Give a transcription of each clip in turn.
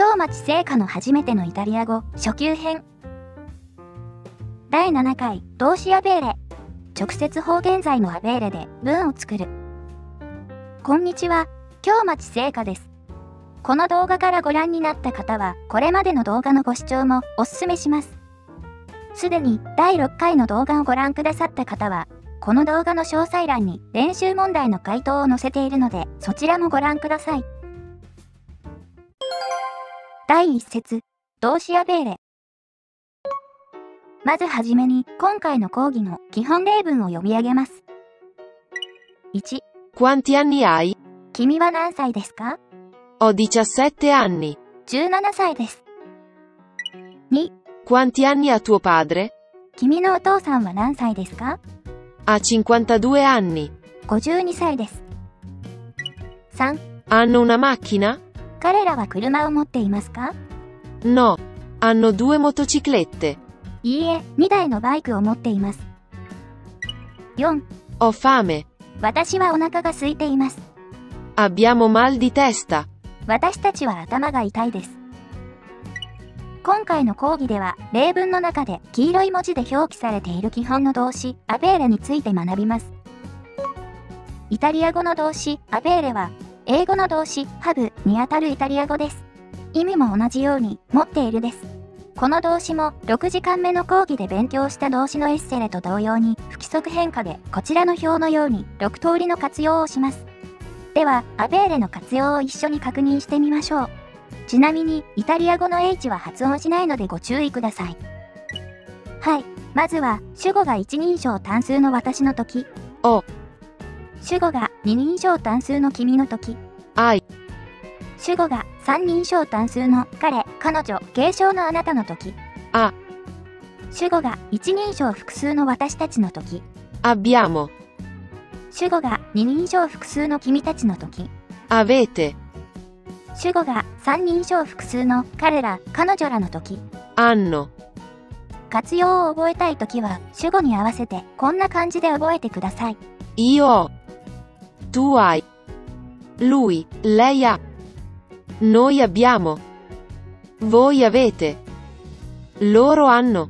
京町聖火の初めてのイタリア語初級編。第7回動詞アベーレ。直接方言罪のアベーレで文を作る。こんにちは京町聖火です。この動画からご覧になった方はこれまでの動画のご視聴もおすすめします。すでに第6回の動画をご覧くださった方はこの動画の詳細欄に練習問題の回答を載せているのでそちらもご覧ください。第1節、動詞やベーレ。まずはじめに、今回の講義の基本例文を読み上げます。1、Quanti anni hai? 君は何歳ですか Ho 17 anni. 17歳です。2、Quanti anni ha tuo padre? 君のお父さんは何歳ですか Ha 52 anni. 52歳です。3、Hanno una macchina? 彼らは車を持っていますか？No. Hanno due motociclette. いいえ、2台のバイクを持っています。4. Ho fame. 私はお腹が空いています。Abbiamo mal di testa. 私たちは頭が痛いです。今回の講義では、例文の中で黄色い文字で表記されている基本の動詞、アベーレについて学びます。イタリア語の動詞、アベーレは、英語の動詞、ハブにあたるイタリア語です。意味も同じように、持っているです。この動詞も6時間目の講義で勉強した動詞のエッセレと同様に不規則変化でこちらの表のように6通りの活用をします。では、アベーレの活用を一緒に確認してみましょう。ちなみに、イタリア語の H は発音しないのでご注意ください。はい。まずは、主語が一人称単数の私の時。お。主語が二人称単数の君の時。愛。主語が三人称単数の彼、彼女、継承のあなたの時。あ。主語が一人称複数の私たちの時。abbiamo。主語が二人称複数の君たちの時。avete。主語が三人称複数の彼ら、彼女らの時。hanno。活用を覚えたい時は主語に合わせてこんな感じで覚えてください。io Tu hai. Lui, lei ha. Noi abbiamo. Voi avete. Loro hanno.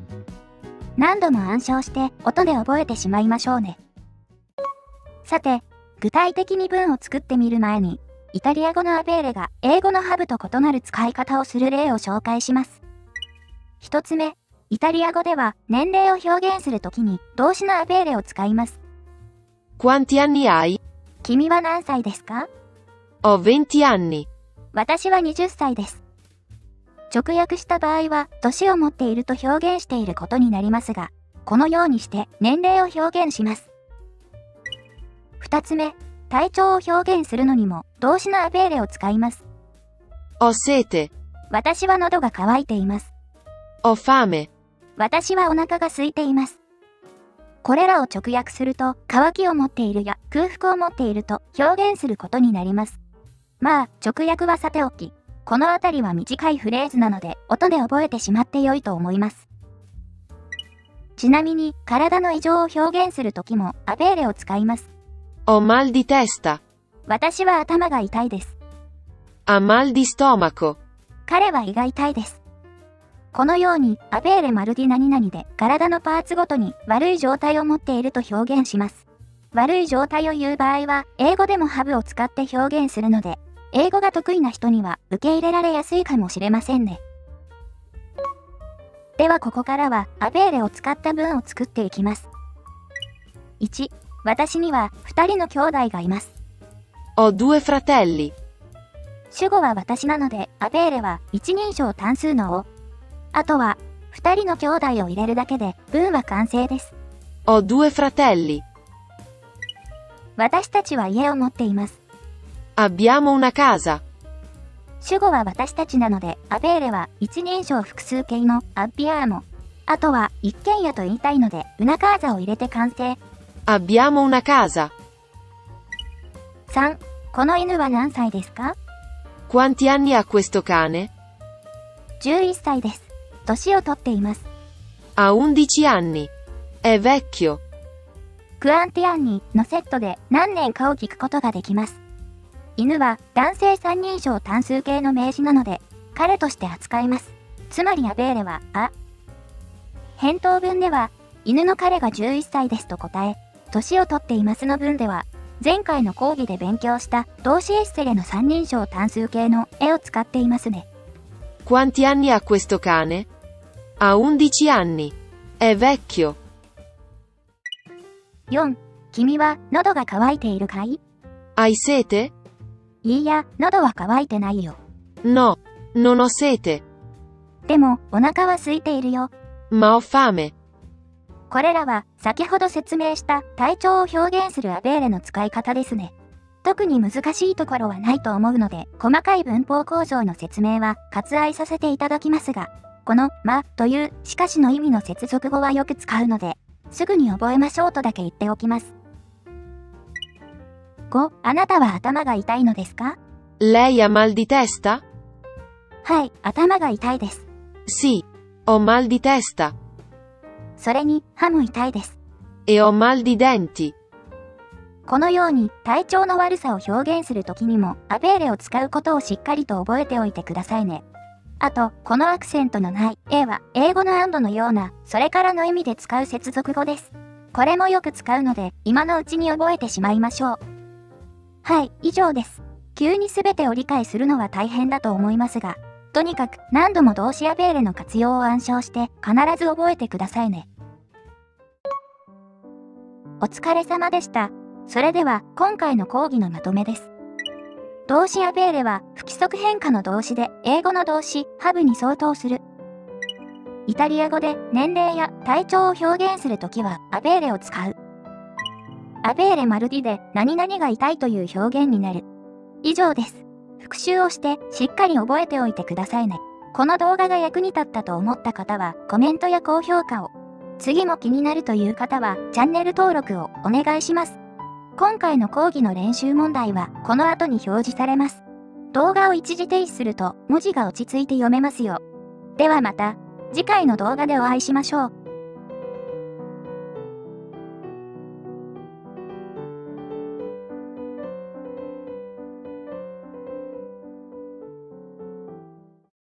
何度も暗唱して音で覚えてしまいましょうね。さて、具体的に文を作ってみる前に、イタリア語のアベーレが英語のハブと異なる使い方をする例を紹介します。一つ目、イタリア語では年齢を表現するときに動詞のアベーレを使います。Quanti anni hai? 君は何歳ですか？Ho 20 anni. 私は20歳です。直訳した場合は、年を持っていると表現していることになりますが、このようにして年齢を表現します。二つ目、体調を表現するのにも動詞のアベーレを使います。Ho sete. 私は喉が渇いています。Ho fame. 私はお腹が空いています。これらを直訳すると、渇きを持っているや空腹を持っていると表現することになります。まあ、直訳はさておき、このあたりは短いフレーズなので、音で覚えてしまって良いと思います。ちなみに、体の異常を表現するときも、アベーレを使います。Ho mal di testa. 私は頭が痛いです。Ha mal di stomaco. 彼は胃が痛いです。このように、アベーレマルディ何々で体のパーツごとに悪い状態を持っていると表現します。悪い状態を言う場合は、英語でもハブを使って表現するので、英語が得意な人には受け入れられやすいかもしれませんね。ではここからは、アベーレを使った文を作っていきます。1、私には2人の兄弟がいます。Ho due fratelli. 主語は私なので、アベーレは一人称単数のをあとは、二人の兄弟を入れるだけで文は完成です。Ho due fratelli. 私たちは家を持っています。Abbiamo una casa. 主語は私たちなので、アベーレは一人称複数形のアッビアーモ。あとは一軒家と言いたいので、ウナカーザを入れて完成。Abbiamo una casa. 3. この犬は何歳ですか？Quanti anni ha questo cane? 11歳です。年をとっています。Ha 11 anni. È vecchio. クアンティアンニのセットで何年かを聞くことができます。犬は男性三人称単数形の名詞なので、彼として扱います。つまりアベーレは、あ。返答文では、犬の彼が11歳ですと答え、年を取っていますの文では、前回の講義で勉強した動詞エッセレの三人称単数形の絵を使っていますね。Quanti anni ha questo cane? Ha 11 anni. È vecchio. 4. 君は喉が渇いているかい？Hai sete? いいや、喉は渇いてないよ。No, non ho sete. でも、お腹は空いているよ。Ma ho fame. これらは先ほど説明した体調を表現するアベーレの使い方ですね。特に難しいところはないと思うので、細かい文法構造の説明は割愛させていただきますが、この、ま、という、しかしの意味の接続語はよく使うので、すぐに覚えましょうとだけ言っておきます。5、あなたは頭が痛いのですか？Lei ha mal di testa? はい、頭が痛いです。Sì, ho mal di testa. それに、歯も痛いです。E ho mal di denti. このように体調の悪さを表現するときにもアベーレを使うことをしっかりと覚えておいてくださいね。あと、このアクセントのない A は英語の and のようなそれからの意味で使う接続語です。これもよく使うので今のうちに覚えてしまいましょう。はい、以上です。急に全てを理解するのは大変だと思いますが、とにかく何度も動詞アベーレの活用を暗唱して必ず覚えてくださいね。お疲れ様でした。それでは今回の講義のまとめです。動詞アベーレは不規則変化の動詞で英語の動詞ハブに相当する。イタリア語で年齢や体調を表現するときはアベーレを使う。アベーレマルディで何々が痛いという表現になる。以上です。復習をしてしっかり覚えておいてくださいね。この動画が役に立ったと思った方はコメントや高評価を。次も気になるという方はチャンネル登録をお願いします。今回の講義の練習問題はこの後に表示されます。動画を一時停止すると文字が落ち着いて読めますよ。ではまた次回の動画でお会いしましょう。